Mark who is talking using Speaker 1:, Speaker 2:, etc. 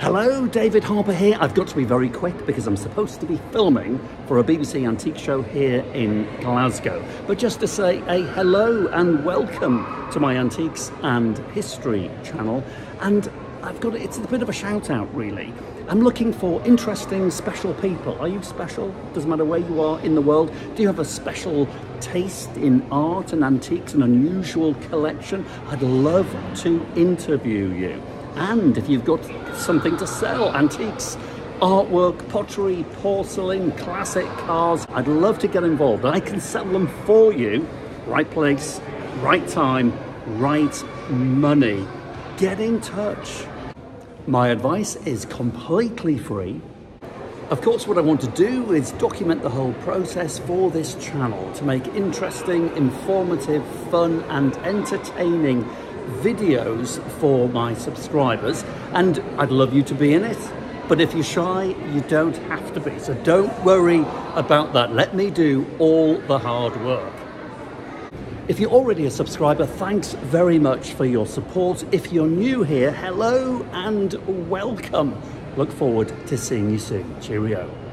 Speaker 1: Hello, David Harper here. I've got to be very quick because I'm supposed to be filming for a BBC Antique show here in Glasgow. But just to say a hello and welcome to my Antiques and History channel. And I've got it's a bit of a shout out really. I'm looking for interesting, special people. Are you special? Doesn't matter where you are in the world. Do you have a special taste in art and antiques, an unusual collection? I'd love to interview you. And if you've got something to sell, antiques, artwork, pottery, porcelain, classic cars, I'd love to get involved. I can sell them for you. Right place, right time, right money. Get in touch. My advice is completely free. Of course, what I want to do is document the whole process for this channel to make interesting, informative, fun and entertaining videos for my subscribers and I'd love you to be in it. But if you're shy, you don't have to be. So don't worry about that. Let me do all the hard work. If you're already a subscriber, thanks very much for your support. If you're new here, hello and welcome. Look forward to seeing you soon. Cheerio.